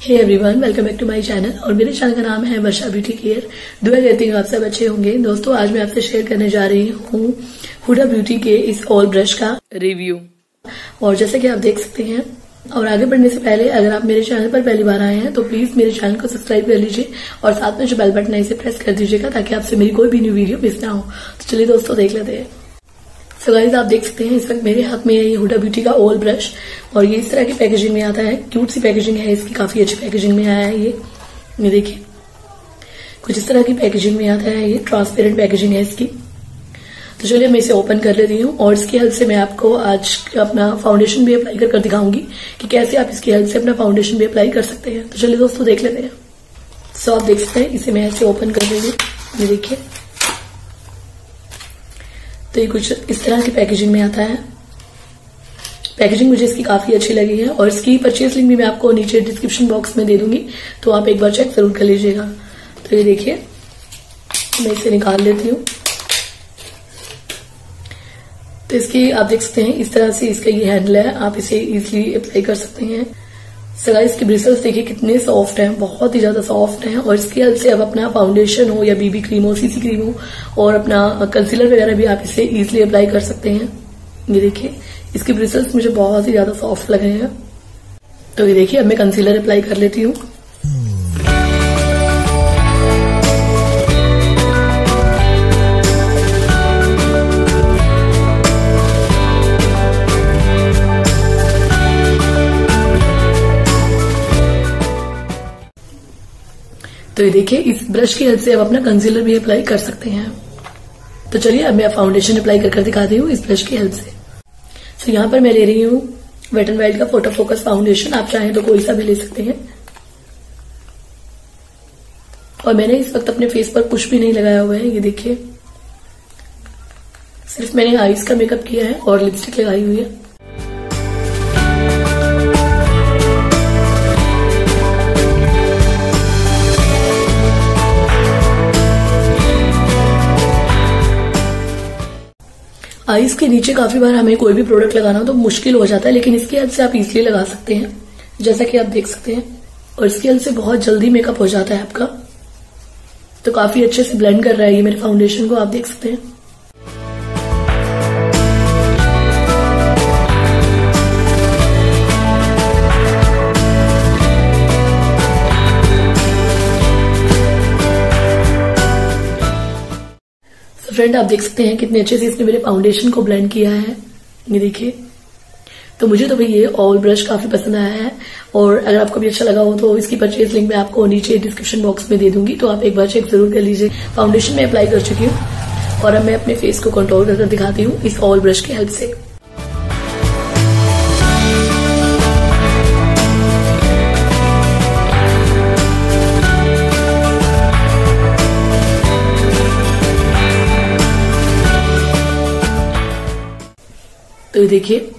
Hey everyone welcome back to my channel और मेरे channel का नाम है वर्षा ब्यूटी केयर दुआ कहती हूँ आप सब अच्छे होंगे। दोस्तों, आज मैं आपसे शेयर करने जा रही हूँ हुडा ब्यूटी के इस ऑल ब्रश का रिव्यू और जैसे कि आप देख सकते हैं, और आगे बढ़ने से पहले अगर आप मेरे चैनल पर पहली बार आए हैं तो प्लीज़ मेरे चैनल को सब्सक्राइब कर लीजिए और साथ में जो बेल बटन है, इसे प्रेस कर दीजिएगा ताकि आपसे मेरी कोई भी न्यू वीडियो मिस ना हो। तो चलिए दोस्तों, देख लेते हैं। सो गाइज़ आप देख सकते हैं, इस वक्त मेरे हाथ में है ये हुडा ब्यूटी का ऑल ब्रश और ये इस तरह की पैकेजिंग में आता है। क्यूट सी पैकेजिंग है, इसकी काफ़ी अच्छी पैकेजिंग में आया है ये। ये देखिए, कुछ इस तरह की पैकेजिंग में आता है, ये ट्रांसपेरेंट पैकेजिंग है इसकी। तो चलिए, मैं इसे ओपन कर लेती हूँ और इसकी हेल्प से मैं आपको आज अपना फाउंडेशन भी अप्लाई कर दिखाऊँगी कि कैसे आप इसकी हेल्प से अपना फाउंडेशन भी अप्लाई कर सकते हैं। तो चलिए दोस्तों, देख लेते हैं। सो आप देख सकते हैं, इसे मैं ऐसे ओपन कर लेंगे ये देखिए। तो ये कुछ इस तरह की पैकेजिंग में आता है। पैकेजिंग मुझे इसकी काफ़ी अच्छी लगी है और इसकी परचेज लिंक भी मैं आपको नीचे डिस्क्रिप्शन बॉक्स में दे दूँगी तो आप एक बार चेक ज़रूर कर लीजिएगा। तो ये देखिए, मैं इसे निकाल लेती हूँ। तो इसकी आप देख सकते हैं, इस तरह से इसका ये हैंडल है, आप इसे इजिली अप्लाई कर सकते हैं। सगा इसके ब्रिसल्स देखिए कितने सॉफ्ट हैं, बहुत ही ज़्यादा सॉफ्ट हैं और इसके हेल्प से अब अपना फाउंडेशन हो या बीबी क्रीम हो सीसी क्रीम हो और अपना कंसीलर वगैरह भी आप इसे इजिली अप्लाई कर सकते हैं। ये देखिए, इसके ब्रिसल्स मुझे बहुत ही ज़्यादा सॉफ्ट लगे हैं। तो ये देखिए, अब मैं कंसीलर अप्लाई कर लेती हूँ। तो ये देखिए, इस ब्रश की हेल्प से आप अपना कंसीलर भी अप्लाई कर सकते हैं। तो चलिए, अब मैं फाउंडेशन अप्लाई कर दिखाती हूँ इस ब्रश की हेल्प से। तो यहाँ पर मैं ले रही हूँ वेट एंड वाइल्ड का फ़ोटो फोकस फाउंडेशन आप चाहें तो कोई सा भी ले सकते हैं। और मैंने इस वक्त अपने फेस पर कुछ भी नहीं लगाया हुआ है, ये देखिए। सिर्फ़ मैंने आईज का मेकअप किया है और लिपस्टिक लगाई हुई है। आईज के नीचे काफ़ी बार हमें कोई भी प्रोडक्ट लगाना हो तो मुश्किल हो जाता है, लेकिन इसकी हेल्प से आप इजिली लगा सकते हैं। जैसा कि आप देख सकते हैं। और इसकी हेल्प से बहुत जल्दी मेकअप हो जाता है आपका। तो काफ़ी अच्छे से ब्लेंड कर रहा है ये मेरे फाउंडेशन को, आप देख सकते हैं। फ्रेंड आप देख सकते हैं कितने अच्छे से इसने मेरे फाउंडेशन को ब्लेंड किया है। ये देखिए। तो मुझे तो भाई ये ऑल ब्रश काफ़ी पसंद आया है। और अगर आपको भी अच्छा लगा हो तो इसकी परचेज लिंक मैं आपको नीचे डिस्क्रिप्शन बॉक्स में दे दूँगी। तो आप एक बार चेक ज़रूर कर लीजिए। फाउंडेशन में अप्लाई कर चुकी हूँ। और अब मैं अपने फेस को कंट्रोल करके दिखाती हूँ इस ऑल ब्रश की हेल्प से। तो ये देखिए,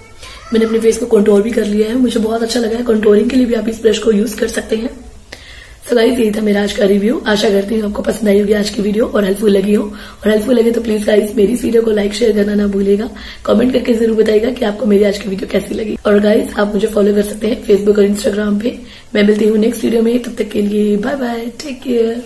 मैंने अपने फेस को कंट्रोल भी कर लिया है। मुझे बहुत अच्छा लगा है। कंट्रोलिंग के लिए भी आप इस ब्रश को यूज़ कर सकते हैं। सो यही था मेरा आज का रिव्यू आशा करती हूँ आपको पसंद आई होगी आज की वीडियो और हेल्पफुल लगी हो। और हेल्पफुल लगे तो प्लीज़ गाइस मेरी इस वीडियो को लाइक शेयर करना ना भूलेगा कमेंट करके ज़रूर बताइएगा कि आपको मेरी आज की वीडियो कैसी लगी। और गाइस आप मुझे फॉलो कर सकते हैं फेसबुक और इंस्टाग्राम पे। मैं मिलती हूँ नेक्स्ट वीडियो में। तब तक के लिए बाय बाय टेक केयर